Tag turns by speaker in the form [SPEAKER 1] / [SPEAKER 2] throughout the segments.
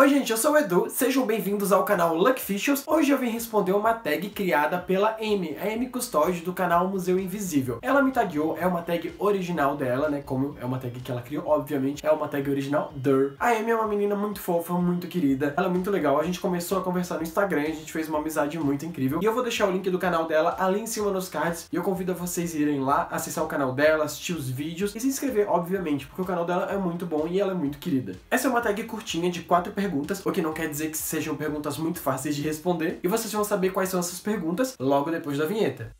[SPEAKER 1] Oi gente, eu sou o Edu, sejam bem-vindos ao canal Luck Fishes. Hoje eu vim responder uma tag criada pela Amy, a Amy Custódio do canal Museu Invisível. Ela me tagueou, é uma tag original dela, né, como é uma tag que ela criou, obviamente, é uma tag original, der. A Amy é uma menina muito fofa, muito querida, ela é muito legal, a gente começou a conversar no Instagram, a gente fez uma amizade muito incrível, e eu vou deixar o link do canal dela ali em cima nos cards, e eu convido a vocês irem lá, acessar o canal dela, assistir os vídeos, e se inscrever, obviamente, porque o canal dela é muito bom e ela é muito querida. Essa é uma tag curtinha de quatro perguntas perguntas, o que não quer dizer que sejam perguntas muito fáceis de responder, e vocês vão saber quais são essas perguntas logo depois da vinheta.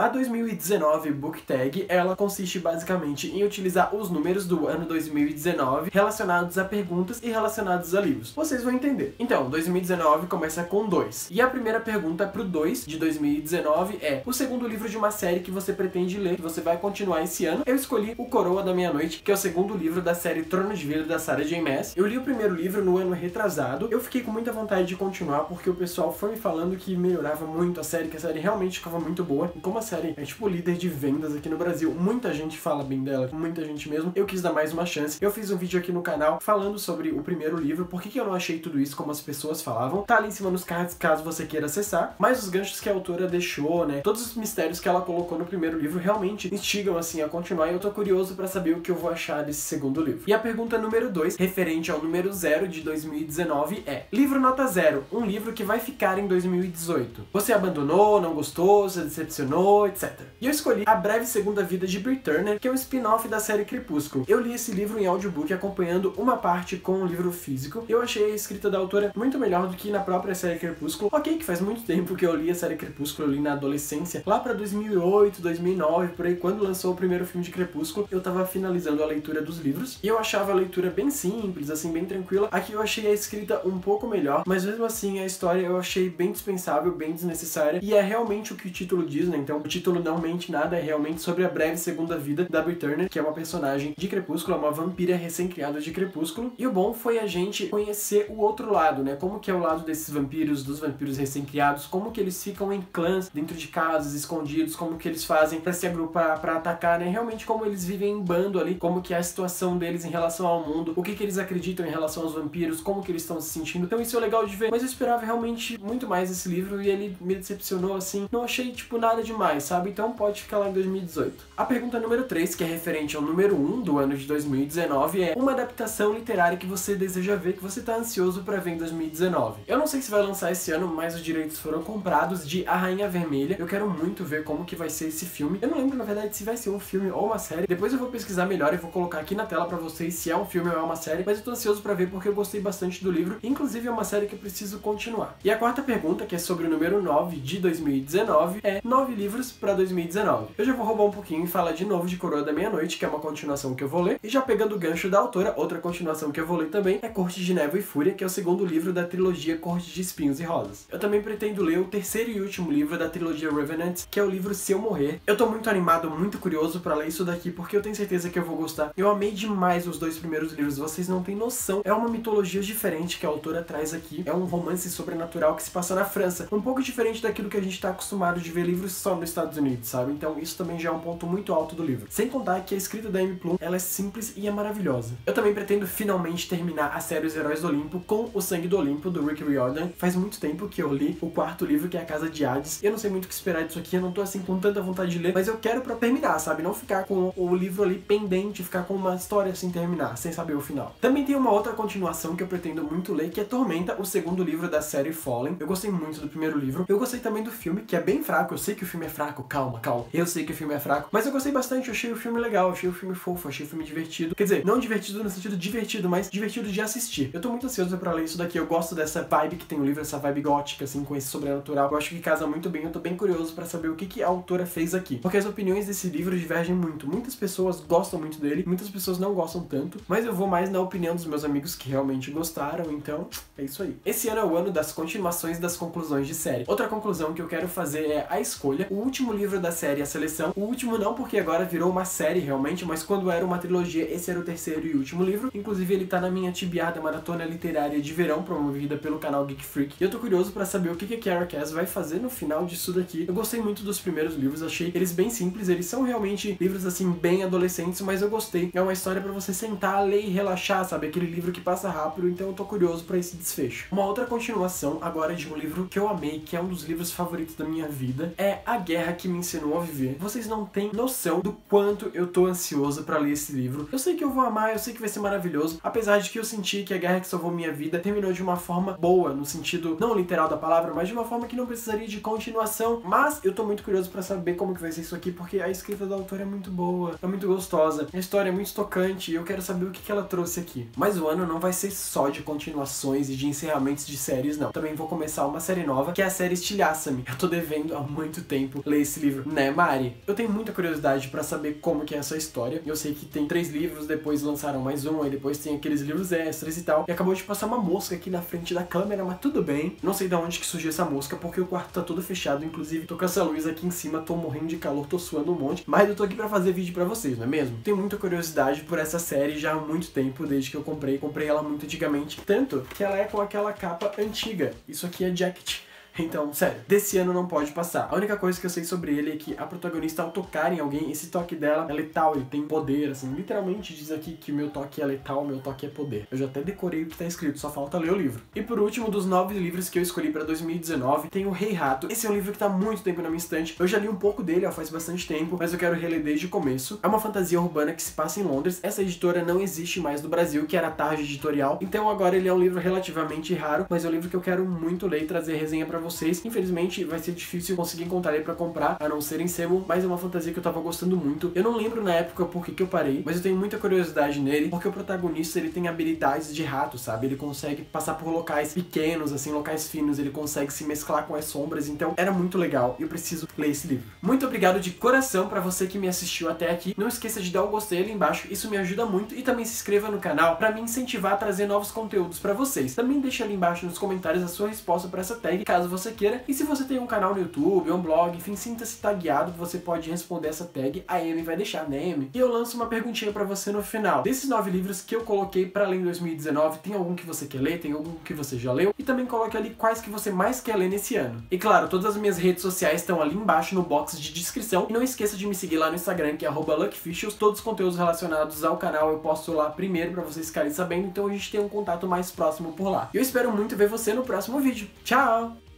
[SPEAKER 1] A 2019 Book Tag, ela consiste basicamente em utilizar os números do ano 2019 relacionados a perguntas e relacionados a livros. Vocês vão entender. Então, 2019 começa com 2. E a primeira pergunta pro 2 de 2019 é: o segundo livro de uma série que você pretende ler, que você vai continuar esse ano. Eu escolhi O Coroa da Meia-Noite, que é o segundo livro da série Trono de Vidro da Sarah J. Maas. Eu li o primeiro livro no ano retrasado. Eu fiquei com muita vontade de continuar porque o pessoal foi me falando que melhorava muito a série, que a série realmente ficava muito boa. E como a série é tipo líder de vendas aqui no Brasil, muita gente fala bem dela, muita gente mesmo, eu quis dar mais uma chance. Eu fiz um vídeo aqui no canal falando sobre o primeiro livro, por que, que eu não achei tudo isso como as pessoas falavam. Tá ali em cima nos cards caso você queira acessar. Mas os ganchos que a autora deixou, né, todos os mistérios que ela colocou no primeiro livro realmente instigam assim a continuar e eu tô curioso para saber o que eu vou achar desse segundo livro. E a pergunta número 2, referente ao número 0 de 2019 é: Livro nota 0, um livro que vai ficar em 2018. Você abandonou, não gostou, se decepcionou, etc. E eu escolhi A Breve Segunda Vida de Brit Turner, que é um spin-off da série Crepúsculo. Eu li esse livro em audiobook acompanhando uma parte com o um livro físico. Eu achei a escrita da autora muito melhor do que na própria série Crepúsculo. Ok, que faz muito tempo que eu li a série Crepúsculo, eu li na adolescência, lá pra 2008, 2009, por aí, quando lançou o primeiro filme de Crepúsculo, eu tava finalizando a leitura dos livros. E eu achava a leitura bem simples, assim, bem tranquila. Aqui eu achei a escrita um pouco melhor, mas mesmo assim a história eu achei bem dispensável, bem desnecessária. E é realmente o que o título diz, né? Então título não mente nada, é realmente sobre a breve segunda vida da Brit Turner, que é uma personagem de Crepúsculo, é uma vampira recém-criada de Crepúsculo. E o bom foi a gente conhecer o outro lado, né? Como que é o lado desses vampiros, dos vampiros recém-criados, como que eles ficam em clãs, dentro de casas, escondidos, como que eles fazem para se agrupar, para atacar, né? Realmente como eles vivem em bando ali, como que é a situação deles em relação ao mundo, o que que eles acreditam em relação aos vampiros, como que eles estão se sentindo. Então isso é legal de ver, mas eu esperava realmente muito mais esse livro e ele me decepcionou assim. Não achei tipo nada demais sabe? Então pode ficar lá em 2018. A pergunta número 3, que é referente ao número 1 do ano de 2019, é uma adaptação literária que você deseja ver, que você tá ansioso para ver em 2019. Eu não sei se vai lançar esse ano, mas os direitos foram comprados de A Rainha Vermelha. Eu quero muito ver como que vai ser esse filme. Eu não lembro, na verdade, se vai ser um filme ou uma série. Depois eu vou pesquisar melhor e vou colocar aqui na tela para vocês se é um filme ou é uma série, mas eu tô ansioso para ver porque eu gostei bastante do livro. Inclusive é uma série que eu preciso continuar. E a quarta pergunta, que é sobre o número 9 de 2019, é 9 livros para 2019. Eu já vou roubar um pouquinho e falar de novo de Coroa da Meia-Noite, que é uma continuação que eu vou ler. E já pegando o gancho da autora, outra continuação que eu vou ler também é Corte de Névoa e Fúria, que é o segundo livro da trilogia Corte de Espinhos e Rosas. Eu também pretendo ler o terceiro e último livro da trilogia Revenant, que é o livro Se Eu Morrer. Eu tô muito animado, muito curioso para ler isso daqui, porque eu tenho certeza que eu vou gostar. Eu amei demais os dois primeiros livros, vocês não têm noção. É uma mitologia diferente que a autora traz aqui. É um romance sobrenatural que se passa na França. Um pouco diferente daquilo que a gente tá acostumado de ver livros só no Estados Unidos, sabe? Então isso também já é um ponto muito alto do livro. Sem contar que a escrita da Amy Plum, ela é simples e é maravilhosa. Eu também pretendo finalmente terminar a série Os Heróis do Olimpo com O Sangue do Olimpo, do Rick Riordan. Faz muito tempo que eu li o quarto livro, que é A Casa de Hades. Eu não sei muito o que esperar disso aqui, eu não tô assim com tanta vontade de ler, mas eu quero pra terminar, sabe? Não ficar com o livro ali pendente, ficar com uma história sem terminar, sem saber o final. Também tem uma outra continuação que eu pretendo muito ler, que é Tormenta, o segundo livro da série Fallen. Eu gostei muito do primeiro livro. Eu gostei também do filme, que é bem fraco. Eu sei que o filme é fraco, calma calma, calma. Eu sei que o filme é fraco, mas eu gostei bastante, eu achei o filme legal, achei o filme fofo, achei o filme divertido. Quer dizer, não divertido no sentido divertido, mas divertido de assistir. Eu tô muito ansioso pra ler isso daqui, eu gosto dessa vibe que tem o livro, essa vibe gótica, assim, com esse sobrenatural. Eu acho que casa muito bem, eu tô bem curioso pra saber o que, que a autora fez aqui. Porque as opiniões desse livro divergem muito. Muitas pessoas gostam muito dele, muitas pessoas não gostam tanto, mas eu vou mais na opinião dos meus amigos que realmente gostaram, então é isso aí. Esse ano é o ano das continuações das conclusões de série. Outra conclusão que eu quero fazer é a escolha. O último livro da série A Seleção. O último não, porque agora virou uma série realmente, mas quando era uma trilogia, esse era o terceiro e último livro. Inclusive, ele tá na minha tibiada maratona literária de verão, promovida pelo canal Geek Freak. E eu tô curioso para saber o que a Kara Cass vai fazer no final disso daqui. Eu gostei muito dos primeiros livros, achei eles bem simples, eles são realmente livros assim, bem adolescentes, mas eu gostei. É uma história para você sentar, ler e relaxar, sabe? Aquele livro que passa rápido, então eu tô curioso para esse desfecho. Uma outra continuação agora de um livro que eu amei, que é um dos livros favoritos da minha vida, é A Guerra que me ensinou a viver. Vocês não têm noção do quanto eu tô ansioso para ler esse livro. Eu sei que eu vou amar, eu sei que vai ser maravilhoso, apesar de que eu senti que A Guerra que salvou minha vida terminou de uma forma boa, no sentido não literal da palavra, mas de uma forma que não precisaria de continuação. Mas eu tô muito curioso para saber como que vai ser isso aqui, porque a escrita da autora é muito boa, é muito gostosa, a história é muito tocante e eu quero saber o que, que ela trouxe aqui. Mas o ano não vai ser só de continuações e de encerramentos de séries, não. Também vou começar uma série nova, que é a série Estilhaça-me. Eu tô devendo há muito tempo ler esse livro, né, Mari? Eu tenho muita curiosidade para saber como que é essa história. Eu sei que tem três livros, depois lançaram mais um, aí depois tem aqueles livros extras e tal. E acabou de passar uma mosca aqui na frente da câmera, mas tudo bem. Não sei de onde que surgiu essa mosca, porque o quarto tá todo fechado. Inclusive, tô com essa luz aqui em cima, tô morrendo de calor, tô suando um monte. Mas eu tô aqui pra fazer vídeo pra vocês, não é mesmo? Tenho muita curiosidade por essa série já há muito tempo, desde que eu comprei. Comprei ela muito antigamente. Tanto que ela é com aquela capa antiga. Isso aqui é jacket. Então, sério, desse ano não pode passar. A única coisa que eu sei sobre ele é que a protagonista, ao tocar em alguém, esse toque dela é letal, ele tem poder, assim. Literalmente diz aqui que o meu toque é letal, meu toque é poder. Eu já até decorei o que tá escrito, só falta ler o livro. E por último, dos nove livros que eu escolhi pra 2019, tem o Rei Rato. Esse é um livro que tá muito tempo na minha estante. Eu já li um pouco dele, ó, faz bastante tempo, mas eu quero reler desde o começo. É uma fantasia urbana que se passa em Londres. Essa editora não existe mais no Brasil, que era a Tarde Editorial. Então agora ele é um livro relativamente raro, mas é um livro que eu quero muito ler e trazer resenha pra vocês. Infelizmente, vai ser difícil conseguir encontrar ele pra comprar, a não ser em sebo, mas é uma fantasia que eu tava gostando muito. Eu não lembro na época por que, que eu parei, mas eu tenho muita curiosidade nele, porque o protagonista ele tem habilidades de rato, sabe? Ele consegue passar por locais pequenos, assim, locais finos, ele consegue se mesclar com as sombras, então era muito legal eu preciso ler esse livro. Muito obrigado de coração pra você que me assistiu até aqui. Não esqueça de dar um gostei ali embaixo, isso me ajuda muito e também se inscreva no canal pra me incentivar a trazer novos conteúdos pra vocês. Também deixa ali embaixo nos comentários a sua resposta pra essa tag, caso você queira. E se você tem um canal no YouTube, um blog, enfim, sinta-se tagueado, você pode responder essa tag, a Amy vai deixar, né, Amy? E eu lanço uma perguntinha pra você no final. Desses nove livros que eu coloquei pra ler em 2019, tem algum que você quer ler? Tem algum que você já leu? E também coloque ali quais que você mais quer ler nesse ano. E claro, todas as minhas redes sociais estão ali embaixo no box de descrição. E não esqueça de me seguir lá no Instagram, que é luckfishes. Todos os conteúdos relacionados ao canal eu posto lá primeiro pra vocês ficarem sabendo, então a gente tem um contato mais próximo por lá. Eu espero muito ver você no próximo vídeo. Tchau!